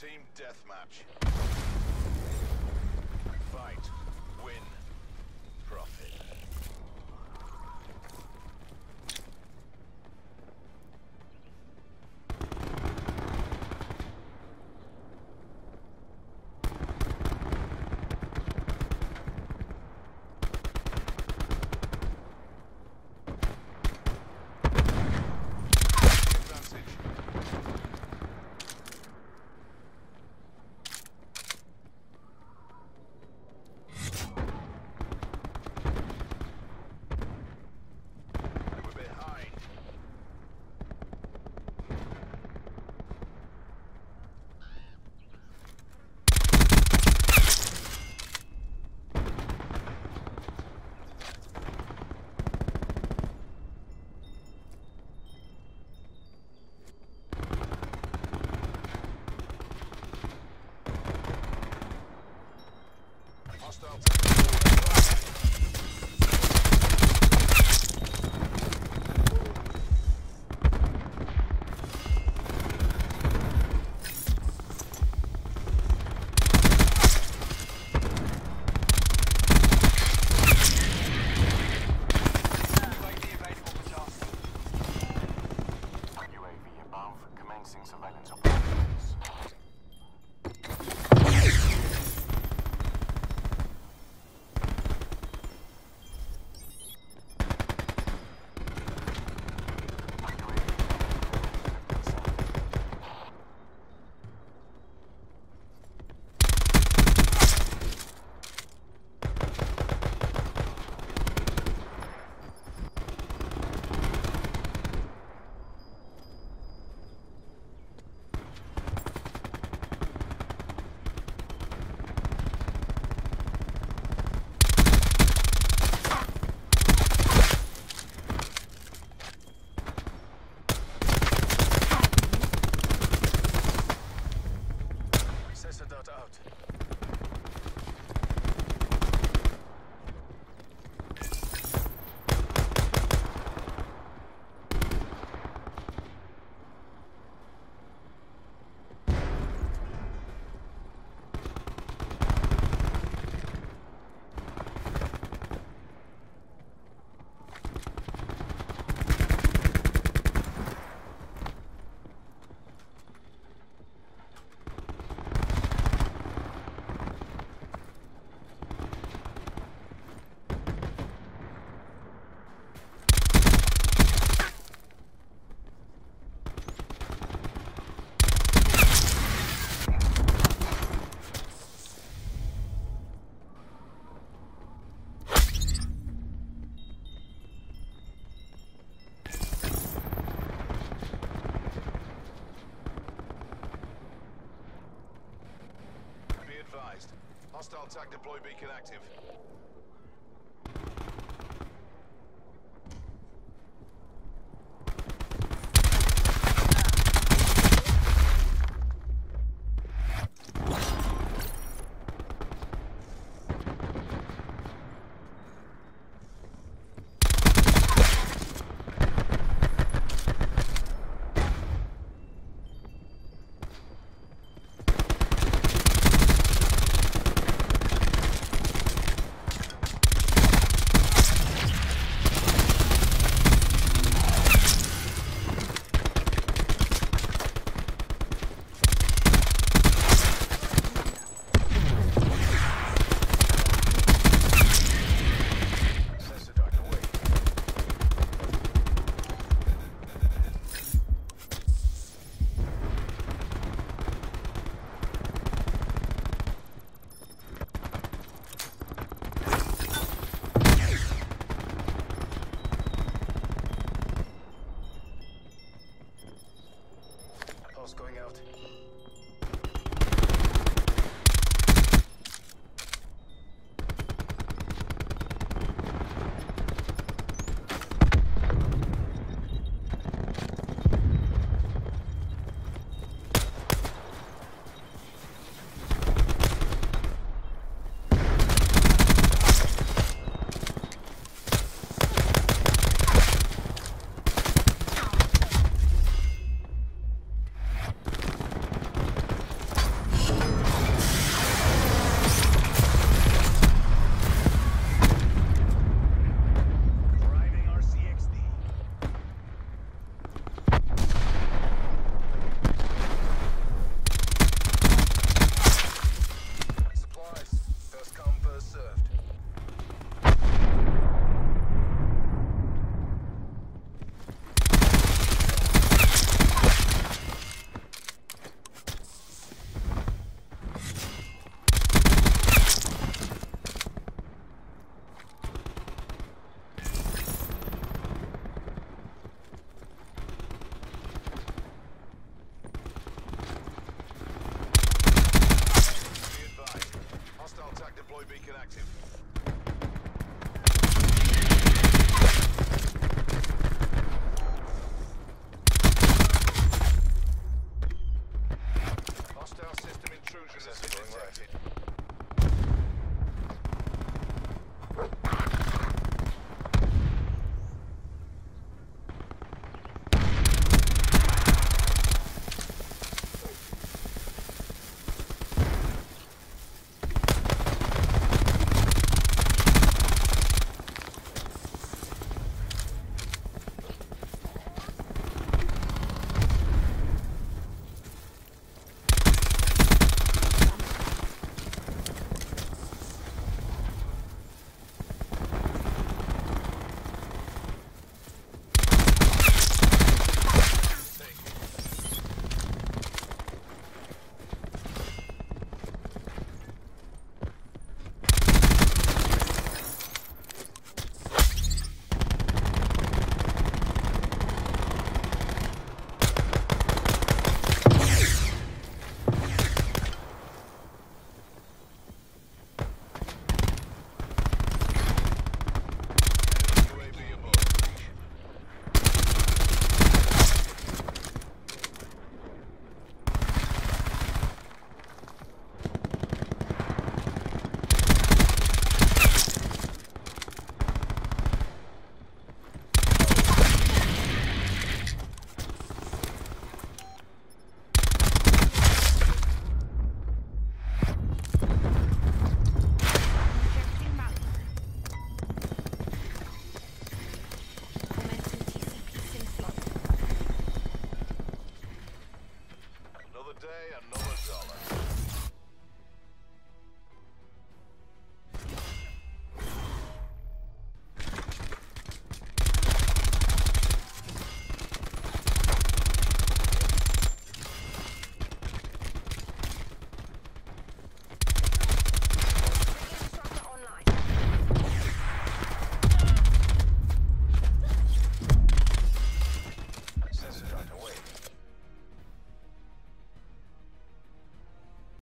Team deathmatch. Fight. Win. Profit. Hostile Hostile tag deploy beacon active. Day, another dollar.